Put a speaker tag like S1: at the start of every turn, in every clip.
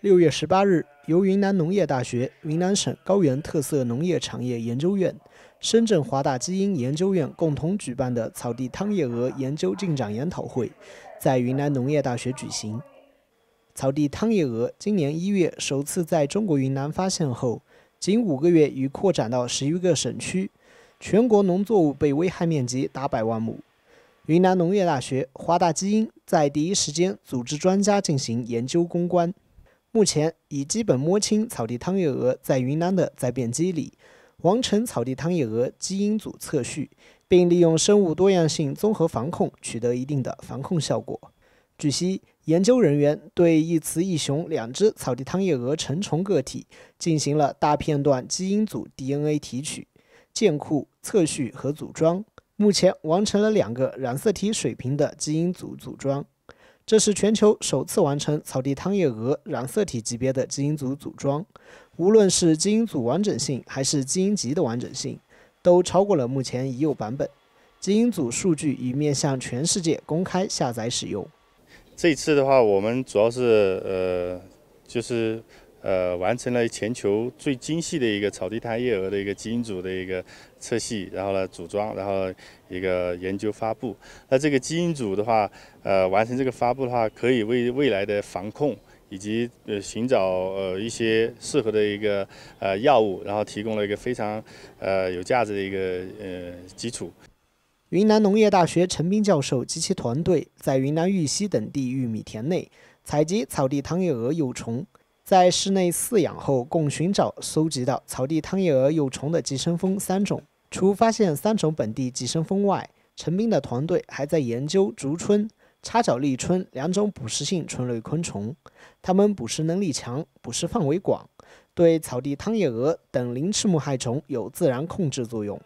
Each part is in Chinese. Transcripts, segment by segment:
S1: 六月十八日，由云南农业大学、云南省高原特色农业产业研究院、深圳华大基因研究院共同举办的草地汤叶蛾研究进展研讨会，在云南农业大学举行。草地汤叶蛾今年一月首次在中国云南发现后，仅五个月已扩展到十余个省区，全国农作物被危害面积达百万亩。云南农业大学、华大基因在第一时间组织专家进行研究攻关，目前已基本摸清草地汤叶蛾在云南的在变机理，完成草地汤叶蛾基因组测序，并利用生物多样性综合防控取得一定的防控效果。据悉，研究人员对一雌一雄两只草地汤叶蛾成虫个体进行了大片段基因组 DNA 提取、建库、测序和组装。目前完成了两个染色体水平的基因组组装，这是全球首次完成草地汤叶蛾染色体级别的基因组组装。无论是基因组完整性还是基因级的完整性，都超过了目前已有版本。基因组数据已面向全世界公开下载使用。
S2: 这次的话，我们主要是呃，就是。呃，完成了全球最精细的一个草地汤叶蛾的一个基因组的一个测序，然后呢组装，然后一个研究发布。那这个基因组的话，呃，完成这个发布的话，可以为未来的防控以及呃寻找呃一些适合的一个呃药物，然后提供了一个非常呃有价值的一个呃基础。
S1: 云南农业大学陈斌教授及其团队在云南玉溪等地玉米田内采集草地汤叶蛾幼虫。在室内饲养后，共寻找、搜集到草地汤叶蛾幼虫的寄生蜂三种。除发现三种本地寄生蜂外，陈斌的团队还在研究竹蛏、叉角立春两种捕食性春类昆虫。它们捕食能力强，捕食范围广，对草地汤叶蛾等鳞翅目害虫有自然控制作用。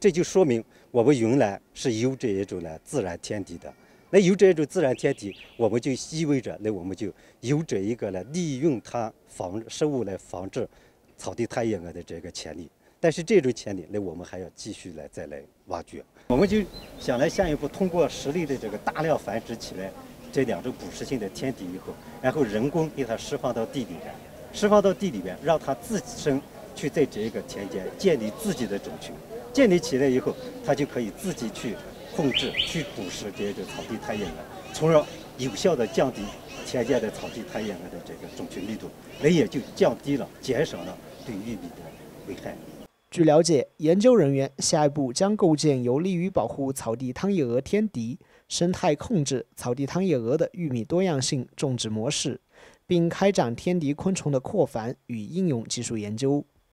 S3: 这就说明我们云南是有这一种呢自然天敌的。那有这种自然天敌，我们就意味着，那我们就有这一个呢，利用它防生物来防治草地汤叶蛾的这个潜力。但是这种潜力，那我们还要继续来再来挖掘。我们就想来下一步通过实力的这个大量繁殖起来这两种捕食性的天敌以后，然后人工给它释放到地里边，释放到地里边，让它自身去在这个田间建立自己的种群，建立起来以后，它就可以自己去。控制去捕食这个草地汤叶蛾，从而有效的降低田间的草地汤叶蛾的这个种群密度，那也就降低了、减少了对玉米的危害。
S1: 据了解，研究人员下一步将构建有利于保护草地汤叶蛾天敌、生态控制草地汤叶蛾的玉米多样性种植模式，并开展天敌昆虫的扩繁与应用技术研究。